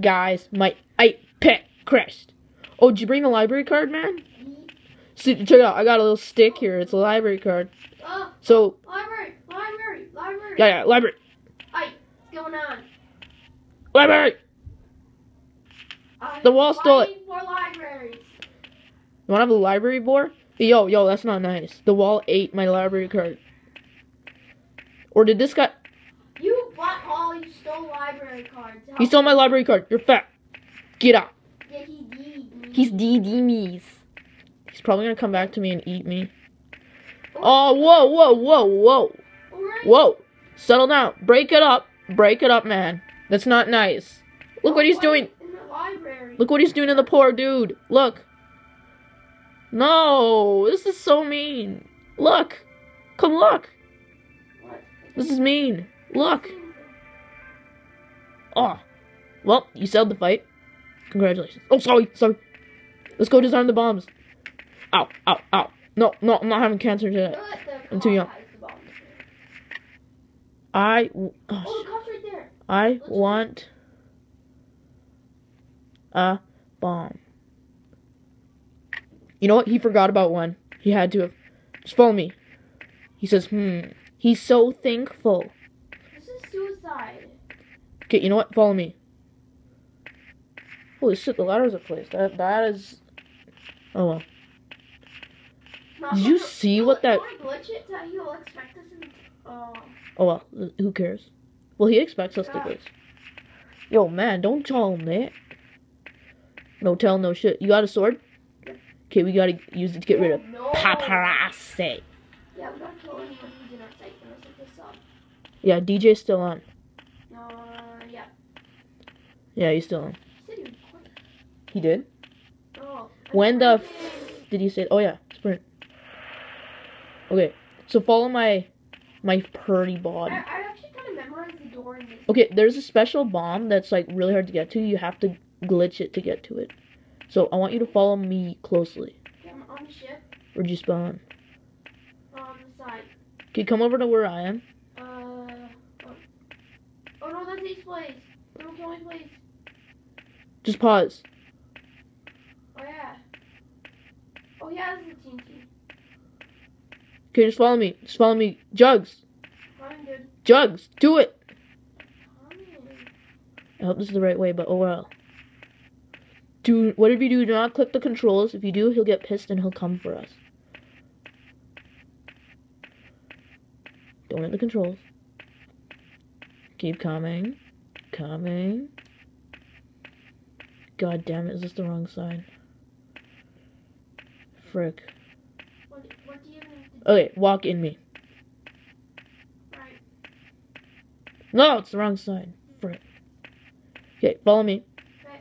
guys, my iPad crashed. Oh, did you bring the library card, man? See, check it out. I got a little stick here. It's a library card. Oh, So oh, library, library, library. yeah, yeah, library, What's going on? library. I The wall stole it. libraries. You wanna have a library board? Yo, yo, that's not nice. The wall ate my library card. Or did this guy? You butthole, you stole library cards. How- He stole my library card. You're fat. Get out. Yeah, he. He's DD me's. He's probably gonna come back to me and eat me. Oh, whoa, whoa, whoa, whoa, Alright. whoa. Settle down. Break it up. Break it up, man. That's not nice. Look what oh, he's doing. In the library. Look what he's doing to the poor dude. Look. No, this is so mean. Look. Come look. What? This is mean. Look. Oh. Well, you settled the fight. Congratulations. Oh, sorry, sorry. Let's go disarm the bombs. Ow, ow, ow. No, no, I'm not having cancer today. I'm too young. fuck is the bomb? I, oh, Oh, sh- the cop's right there. I want a bomb. You know what? He forgot about one. He had to have. Just follow me. He says, hmm. He's so thankful. This is suicide. Okay, you know what? Follow me. Holy shit, the ladder's a place. That that is. Oh well. Did you see what that- he'll glitch it that he'll expect us in. Oh. Oh well. Who cares? Well, he expects us to glitch. Yo, man, don't tell him that. No tell, no shit. You got a sword? Okay, we gotta use it to get rid of paparazzi. Yeah, we gotta kill anyone who's in our sight. Gonna set this up. Yeah, DJ's still on. Uh, yeah. Yeah, he's still on. He said he was recording. He did. Oh. When the f- did he say? Oh yeah, sprint. Okay, so follow my my pretty body. I, I actually kind of memorized the door in this. Okay, there's a special bomb that's like really hard to get to. You have to glitch it to get to it. So I want you to follow me closely. Okay, I'm on the ship. Where'd you spawn? On the side. Okay, come over to where I am. Uh. Oh, oh no, that's Ace place. Don't kill me, please. Just pause. Oh yeah. Oh yeah, this is a TNT. Okay, just follow me. Just follow me. Jugs. Fine, dude. Jugs. Do it. Fine. I hope this is the right way, but oh well. Do whatever you do, do not click the controls. If you do, he'll get pissed and he'll come for us. Don't hit the controls. Keep coming. Coming. God damn it, is this the wrong side? Frick. What, what do you even Okay, walk in me. Right. No, it's the wrong side. Frick. Okay, follow me. Okay.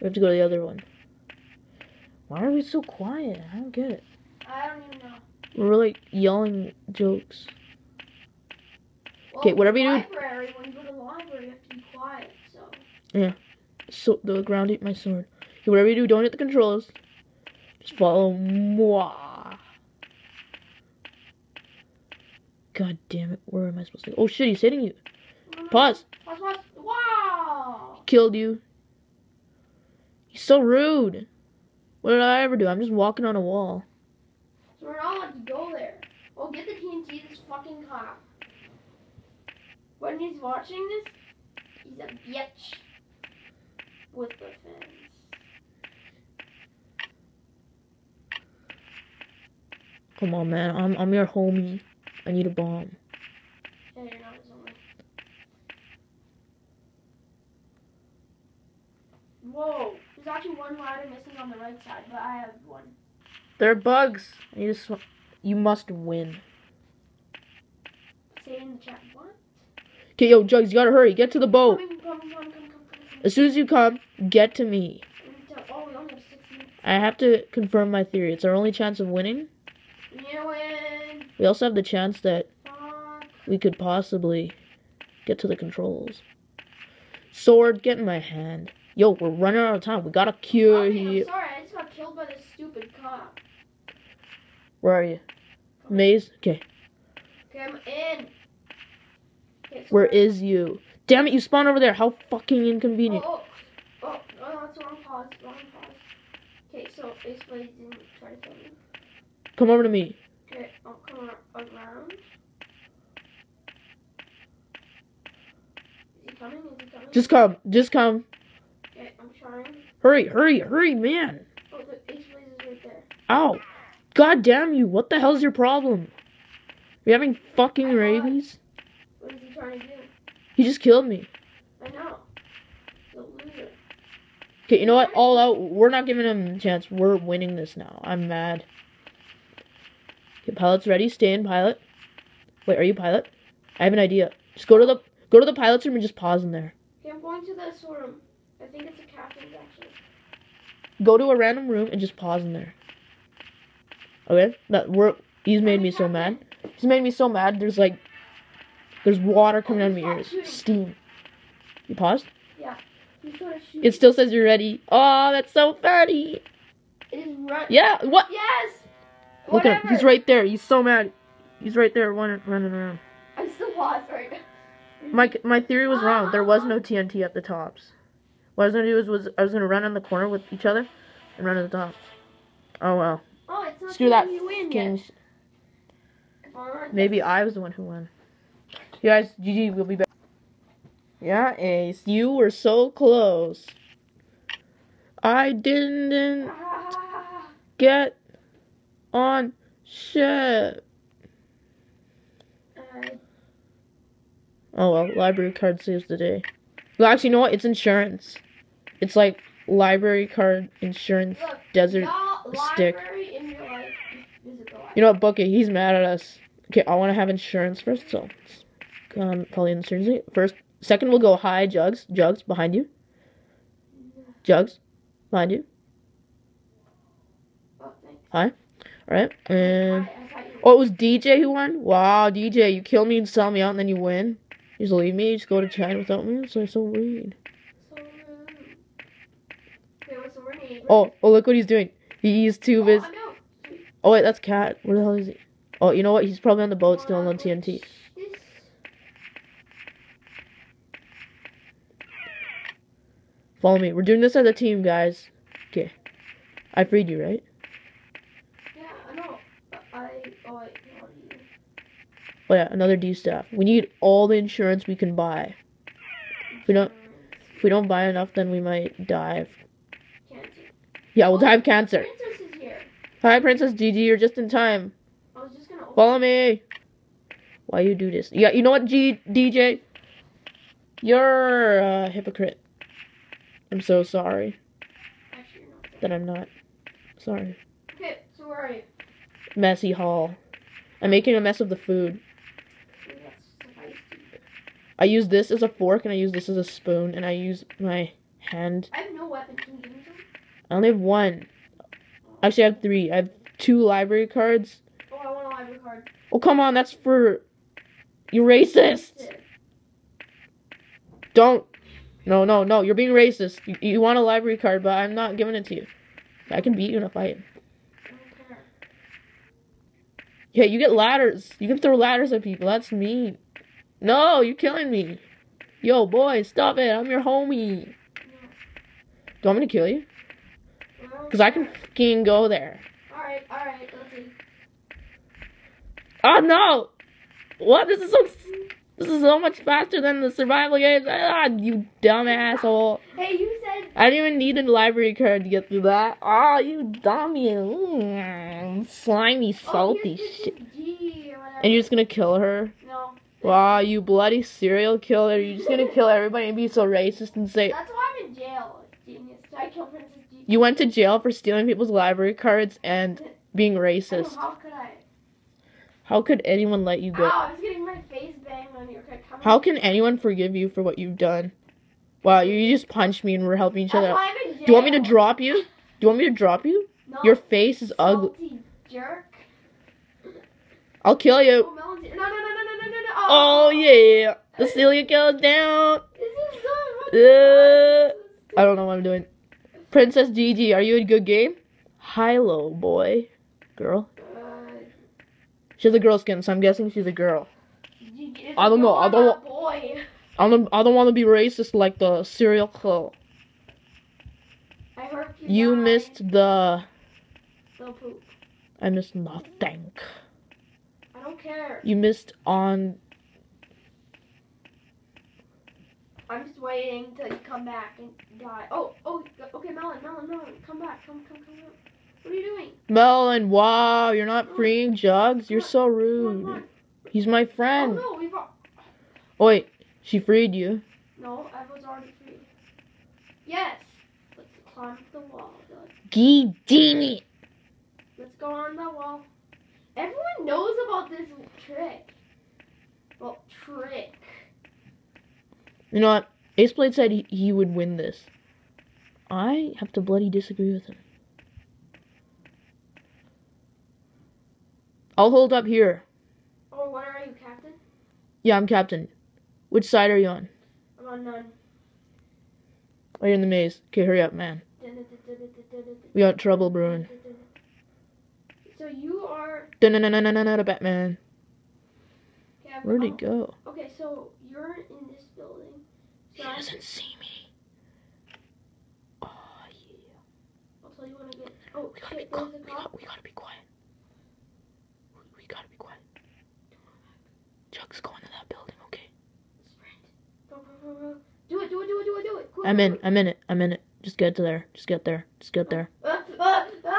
We have to go to the other one. Why are we so quiet? I don't get it. I don't even know. We're like yelling jokes. Well, Okay, whatever you do- library, when you go to the library, you have to be quiet, so. So the ground ate my sword. Okay, whatever you do, don't hit the controls. Just follow moi. God damn it, where am I supposed to go? Oh shit, he's hitting you. Pause. Pause, pause. Wow! Killed you. He's so rude. What did I ever do? I'm just walking on a wall. So we're not allowed to go there. Oh, get the TNT, this fucking cop. When he's watching this, he's a bitch. With the fence. Come on, man. I'm I'm your homie. I need a bomb. Yeah, you're not his only. Whoa! There's actually one ladder missing on the right side, but I have one. There are bugs. You just you must win. Say in the chat. What? Okay, yo, Jugs, you gotta hurry. Get to the boat. Come, come, come, come, come, come, come. As soon as you come, get to me. Let me tell- we only have six minutes. I have to confirm my theory. It's our only chance of winning. You win. We also have the chance that we could possibly get to the controls. Sword, get in my hand. Yo, we're running out of time. We gotta cure Okay, I'm sorry, I just got killed by this stupid cop. Where are you? Maze? Okay. Okay, I'm in. Okay, so Where we're- is you? Damn it, you spawned over there. How fucking inconvenient. Oh, oh, oh, no, that's wrong pause. Wrong pause. Okay, so Ace Blaze didn't try to kill me. Come over to me. Okay, I'll come around. Is he coming? Is he coming? Just come. Just come. Okay, I'm trying. Hurry, hurry, hurry, man. Oh, the Blaze is right there. Ow. God damn you. What the hell's your problem? Are You having fucking rabies? What is he trying to do? He just killed me. I know. Okay, you know what? All out. We're not giving him a chance. We're winning this now. I'm mad. Okay, pilot's ready. Stay in pilot. Wait, are you pilot? I have an idea. Just go to the go to the pilot's room and just pause in there. Okay, I'm going to the room. I think it's a captain's actually. Go to a random room and just pause in there. Okay? That we're he's made me so mad. He's made me so mad. There's like there's water coming out of my ears. Steam. You paused? He's sort of shooting. It still says you're ready. Oh, that's so funny. It is run. Yeah, what? Yes. Look at him. He's right there. He's so mad. He's right there running, running around. I'm still paused right now. My my theory was wrong. There was no ah. TNT at the tops. What I was gonna do is was I was gonna run on the corner with each other and run at the top. Oh well. Oh, it's not Screw that you win. Maybe I was the one who won. You guys, GG, we'll be back. Yeah, Ace, you were so close. I didn't get on ship. uh, Oh well, library card saves the day. Well, actually, you know what? It's insurance. It's like library card insurance look, desert. stick. in real life. Just visit the. You know what, Bucket? He's mad at us. Okay, I want to have insurance first, so um, call the insurance first. Second, we'll go high. Jugs, Jugs, behind you. Jugs, behind you. Oh, thanks. All right, and I, I thought you oh, it was DJ who won. Wow, DJ, you kill me and sell me out, and then you win. You just leave me. You just go to China without me. It's like so rude. so rude. Okay, what's the word? neighbor? Oh, oh, look what he's doing. He's too Oh, busy. Oh wait, that's Cat. Where the hell is he? Oh, you know what? He's probably on the boat still on TNT. This- Follow me. We're doing this as a team, guys. Okay. I freed you, right? Yeah, I know. I. Oh, you. Oh yeah, another D staff. We need all the insurance we can buy. If we don't, if we don't buy enough, then we might die. of-. Yeah, we'll oh, die of cancer. Princess is here. Hi, Princess Gigi. You're just in time. I was just gonna. Follow me. Why you do this? Yeah, you know what, G DJ? You're a hypocrite. I'm so sorry Actually, you're not. that I'm not. Sorry. Okay, so where are you? Messy hall. I'm making a mess of the food. Maybe that's suffice to you. I use this as a fork and I use this as a spoon and I use my hand. I have no weapon. Can you give me some? I only have one. Actually, I have three. I have two library cards. Oh, I want a library card. Oh, come on, that's for. You racist! Don't. No, no, no, you're being racist. You, you want a library card, but I'm not giving it to you. I can beat you in a fight. I don't care. Yeah, you get ladders. You can throw ladders at people. That's mean. No, you're killing me. Yo, boy, stop it. I'm your homie. Do you want me to kill you? Because I can fucking go there. Alright, alright, let's see. Oh no! What? This is so. This is so much faster than the survival games. Ah, you dumb asshole. Hey, you said. I didn't even need a library card to get through that. Oh, you dummy. Mm, slimy, salty oh, shit. Princess G or whatever. And you're just gonna kill her? No. Wow, you bloody serial killer. You're just gonna kill everybody and be so racist and say. That's why I'm in jail. Genius. I kill Princess G? You went to jail for stealing people's library cards and being Oh, racist. how could I? How could anyone let you go? Ow, I was getting my face banged on your okay, come How can anyone forgive you for what you've done? Wow, you just punched me and we're helping each other. out. I'm in jail. Do you want me to drop you? Do you want me to drop you? No. Your face is ugly. Jerk. I'll kill you. Oh, No, no, no, no, no, no, no, no. Oh yeah. The Celia goes down. This is so Uh, I don't know what I'm doing. Princess Gigi, are you a good game? Hi, Hilo boy. Girl. She has a girl skin, so I'm guessing she's a girl. it's I don't know, I don't- boy. boy. I don't, I don't want to be racist like the serial killer. I heard you. You missed the. the poop. I missed nothing. I don't care. You missed on. I'm just waiting till you come back and die. Oh, oh, okay, Melon, Melon, Melon, come back, come, come, come, come. What are you doing? Melon, wow, you're not freeing Jugs? You're so Come on, come rude. on. He's my Oh friend. no, we've. Oh, wait, she freed you. No, I was already freed. Yes. Let's climb the wall. Doug. Gee, it. Let's go on the wall. Everyone knows about this trick. Well, trick. You know what? Ace Blade said he, he would win this. I have to bloody disagree with him. I'll hold up here. Oh, what are you, Captain? Yeah, I'm captain. Which side are you on? I'm on none. Oh, you're in the maze. Okay, hurry up, man. We got trouble brewing. So you are. Batman. Where'd he oh, go? Okay, so you're in this building. He So I- doesn't see me. Oh, oh, yeah. I'll tell you when I get. Oh We gotta be quiet. We, got, we gotta be quiet. We gotta be quiet. Chuck's going to that building, okay? Do it! Do it! Do it! Do it! Do it! Quick, I'm in. I'm in it. I'm in it. Just get to there. Just get there. Just get there. Uh, uh, uh,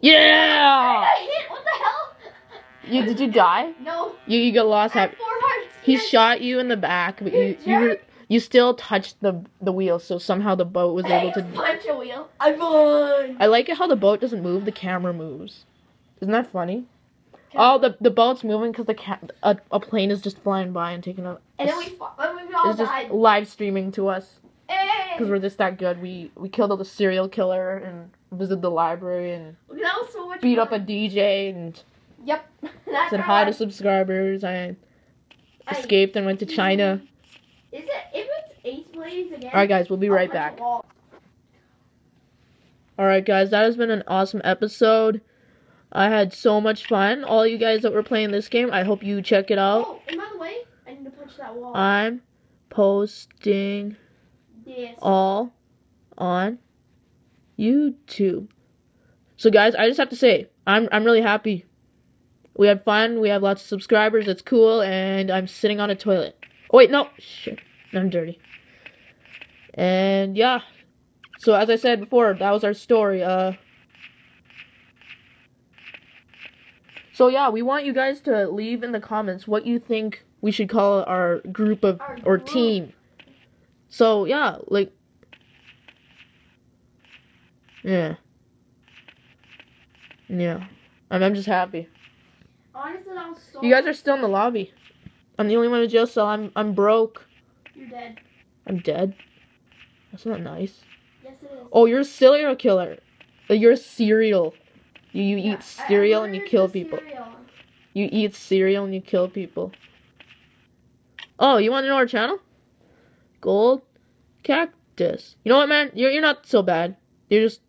Yeah! I hit. What the hell? You did you die? No. You you got lost. I had four hearts. he yes. shot you in the back, but you you were, you still touched the the wheel, so somehow the boat was able to. punch a wheel. I won. I like it how the boat doesn't move; the camera moves. Isn't that funny? Oh, the the boat's moving because the ca- a, a plane is just flying by and taking a. And then we. We all It's just live streaming to us because we're just that good. We we killed all the serial killer and visited the library and so beat up a. DJ and Yep. That's said hi to subscribers. I Hey, escaped and went to China. Is it? If it's Ace Blades again. All right, guys, we'll be right back. All right, guys, that has been an awesome episode. I had so much fun. All you guys that were playing this game, I hope you check it out. Oh, and by the way, I need to punch that wall. I'm posting this. all on YouTube. So guys, I just have to say, I'm I'm really happy. We had fun, we have lots of subscribers, it's cool, and I'm sitting on a toilet. Oh wait, no shit. I'm dirty. And yeah. So as I said before, that was our story. Uh So yeah, we want you guys to leave in the comments what you think we should call our group of Our or group. team. So yeah, like yeah. Yeah. I'm, I'm just happy. Honestly, that was so. You guys are still in the lobby. I'm the only one in jail cell. I'm I'm broke. You're dead. I'm dead. That's not nice. Yes, it is. Oh, you're a serial killer. Uh, You're a cereal. You you Yeah, eat cereal and you kill people. cereal. You eat cereal and you kill people. Oh, you want to know our channel? Gold cactus. You know what, man? You're you're not so bad. You're just.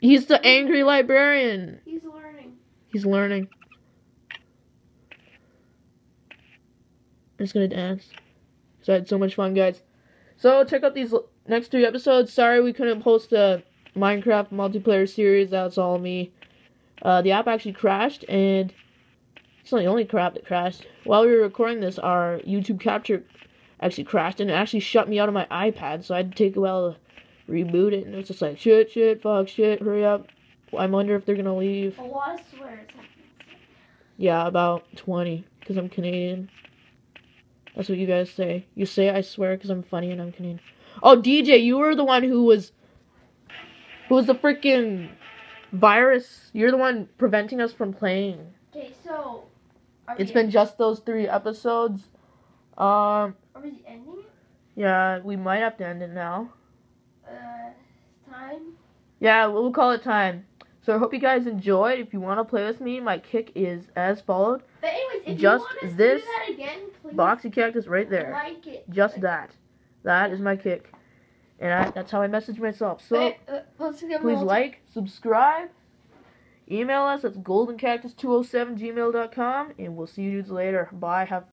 He's the angry librarian. He's learning. He's learning. I'm just gonna dance. So I had so much fun, guys. So check out these next three episodes. Sorry we couldn't post the Minecraft multiplayer series. That's all me. Uh, the app actually crashed, and it's not the only crap that crashed. While we were recording this, our YouTube capture actually crashed, and it actually shut me out of my iPad. So I had to take a while to reboot it, and it was just like shit, shit, fuck, shit, hurry up. I wonder if they're gonna leave. A lot of swears have been said. Yeah, about 20, because I'm Canadian. That's what you guys say. You say I swear because I'm funny and I'm Canadian. Oh, DJ, you were the one who was. Who was the freaking virus? You're the one preventing us from playing. Okay, so. Are It's been just those three episodes. Um, Are we ending it? yeah, we might have to end it now. Uh, time. Yeah, we'll call it time. So I hope you guys enjoyed. If you want to play with me, my Kik is as followed. But anyways, if Just you want this to do that again, please Boxy cactus right there. like it. Just that. That is my Kik. And I, that's how I message myself. So Wait, uh, please like, subscribe, email us at goldencactus207gmail.com, and we'll see you dudes later. Bye. Have